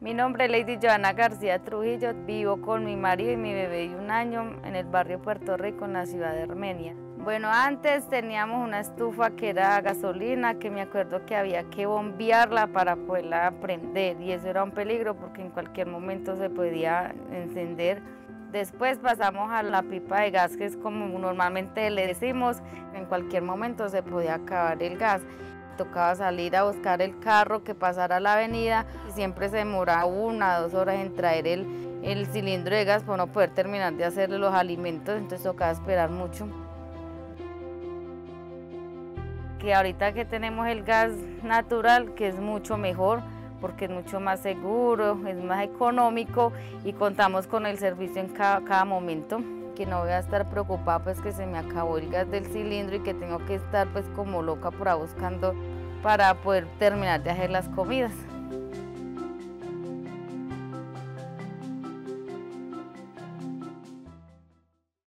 Mi nombre es Lady Joana García Trujillo, vivo con mi marido y mi bebé de un año en el barrio Puerto Rico, en la ciudad de Armenia. Bueno, antes teníamos una estufa que era gasolina, que me acuerdo que había que bombearla para poderla prender y eso era un peligro porque en cualquier momento se podía encender. Después pasamos a la pipa de gas, que es como normalmente le decimos, en cualquier momento se podía acabar el gas tocaba salir a buscar el carro que pasara la avenida y siempre se demoraba una, dos horas en traer el, el cilindro de gas para no poder terminar de hacerle los alimentos, entonces tocaba esperar mucho. Que ahorita que tenemos el gas natural, que es mucho mejor, porque es mucho más seguro, es más económico y contamos con el servicio en cada, cada momento que no voy a estar preocupada pues que se me acabó el gas del cilindro y que tengo que estar pues como loca por ahí buscando para poder terminar de hacer las comidas.